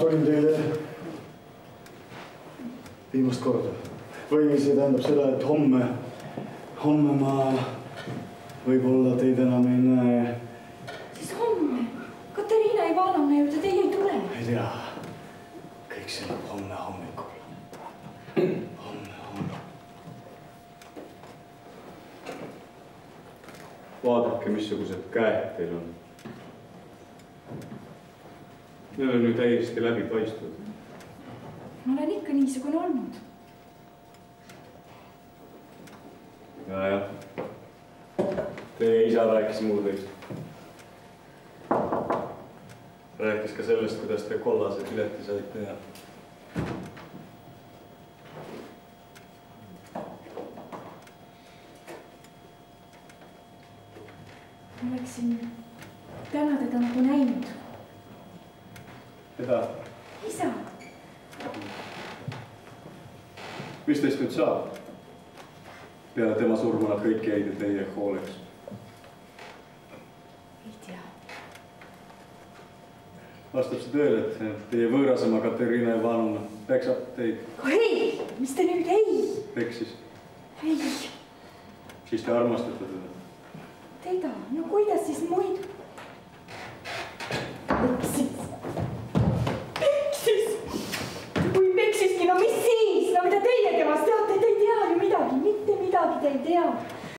tulin teile viimast korda või see tähendab seda, et homme, homme ma võib-olla teid enam ei näe. siis homme Katariina Ivanovna juurde teie ei tule? ei tea, kõik selgub homme hommikul. homme hommikul. vaadake, missugused käed teil on. Need on ju täiesti läbipaistvad. ma olen ikka niisugune olnud. nojah, teie isa rääkis muud õigesti. rääkis ka sellest, kuidas te kollase pileti saite ja oleksin täna teda nagu näinud. Keda, isa, mis teist nüüd saab? peale tema surma nad kõik jäid ju teie hooleks. ei tea. vastab see tõele, et teie võõrasema Katariina Ivanovna peksab teid, ei, mis te nüüd, ei, peksis, ei, siis te armastate teda? entendeu?